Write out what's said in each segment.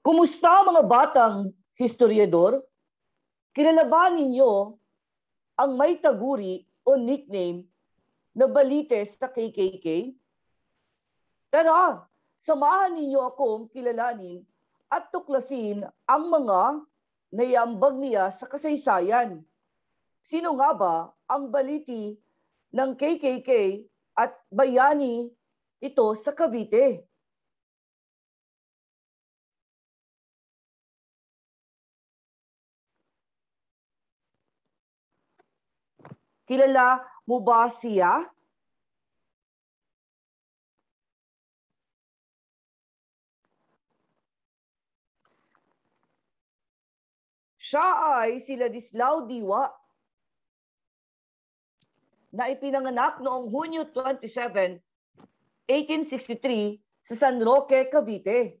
Kumusta mga batang historiador? Kilala ba ninyo ang may taguri o nickname na Balites sa KKK? Tara, samahan ninyo akong kilalanin at tuklasin ang mga naiambag niya sa kasaysayan. Sino nga ba ang baliti ng KKK at bayani ito sa Cavite? Kilala mo ba siya? Siya ay si Ladislao Diwa na ipinanganak noong Hunyo 27, 1863 sa San Roque, Cavite.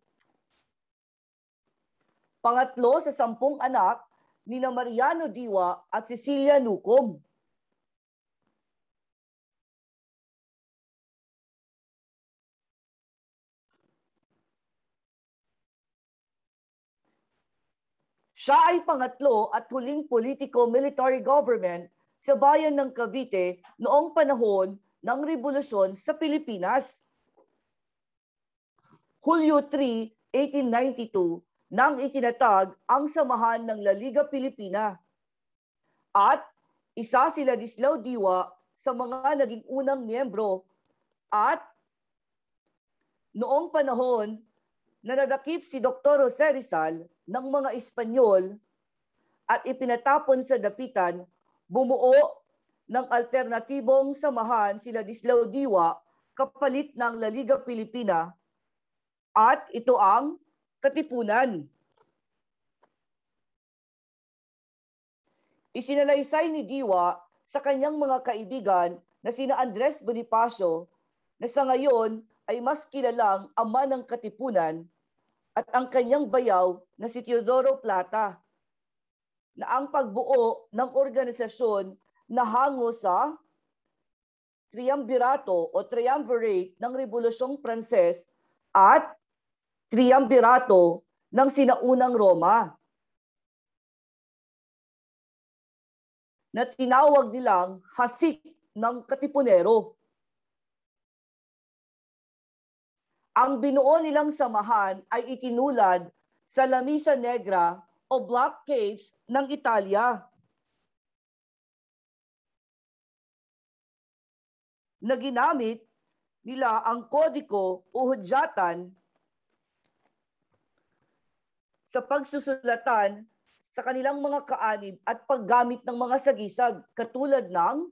Pangatlo sa sampung anak ni na Mariano Diwa at Cecilia Nucom. Siya ay pangatlo at huling politico-military government sa bayan ng Cavite noong panahon ng revolusyon sa Pilipinas. Hulyo 3, 1892 nang itinatag ang samahan ng La Liga Pilipina. At isa sila Dislao Diwa sa mga naging unang miyembro at noong panahon na nadakip si Dr. Jose Rizal ng mga Espanyol at ipinatapon sa dapitan, bumuo ng alternatibong samahan sila Dislao Diwa kapalit ng La Liga Pilipina at ito ang Katipunan. Isinalaysay ni Diwa sa kanyang mga kaibigan na sina Andres Bonifacio na sa ngayon ay mas kilalang ama ng Katipunan at ang kanyang bayaw na si Teodoro Plata na ang pagbuo ng organisasyon na hango sa triumvirato o triumvirate ng Rebolusyong Pranses at triumvirato ng sinaunang Roma na tinawag nilang hasik ng Katipunero. Ang binuo nilang samahan ay itinulad sa Lamisa Negra o Black Caves ng Italia. Na ginamit nila ang kodiko o hudyatan sa pagsusulatan sa kanilang mga kaanib at paggamit ng mga sagisag katulad ng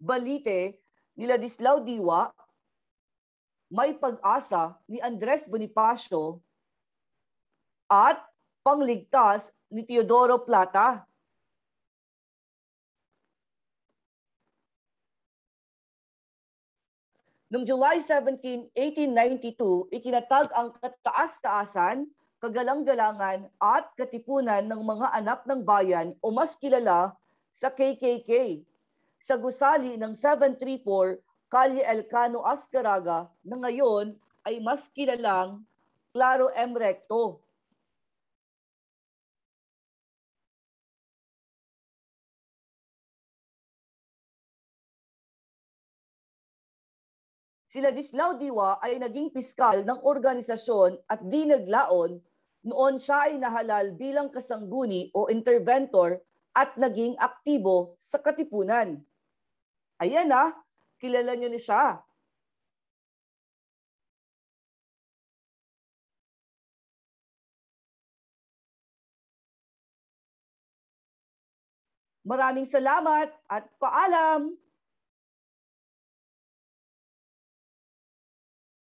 balite nila Dislao Diwa may pag-asa ni Andres Bonifacio at pangligtas ni Teodoro Plata. Noong July 17, 1892, ikinatag ang kataas-taasan, kagalang-galangan at katipunan ng mga anak ng bayan o mas kilala sa KKK sa gusali ng 734 Calle Elcano Ascaraga na ngayon ay mas kilalang Claro M. Recto. Sila Dislao Diwa ay naging piskal ng organisasyon at di naglaon noon siya ay nahalal bilang kasangguni o interventor at naging aktibo sa katipunan. Ayan ah, kilala niyo ni siya. Maraming salamat at paalam!